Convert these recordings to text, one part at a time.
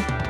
Bye.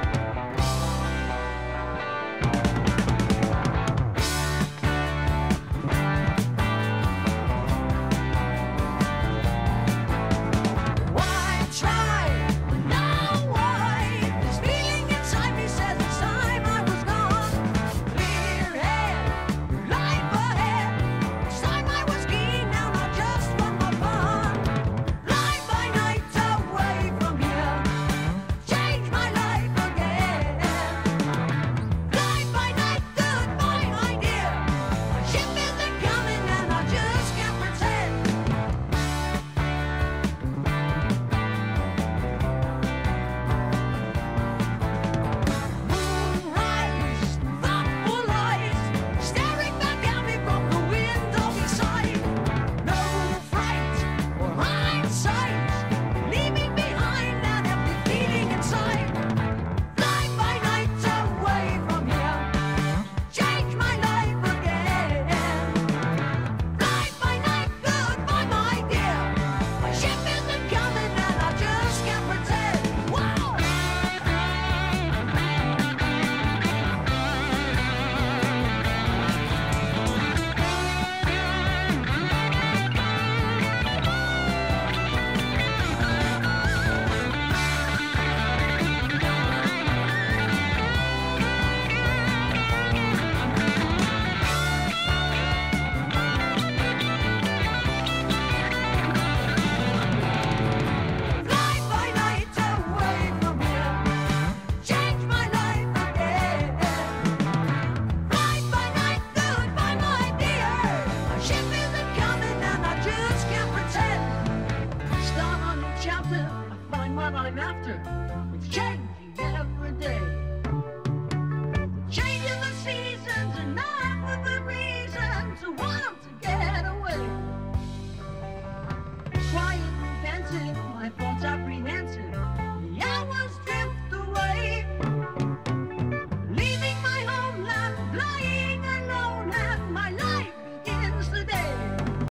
coming after. It's changing every day. Changing the seasons and not for the reason to want to get away. Crying, dancing.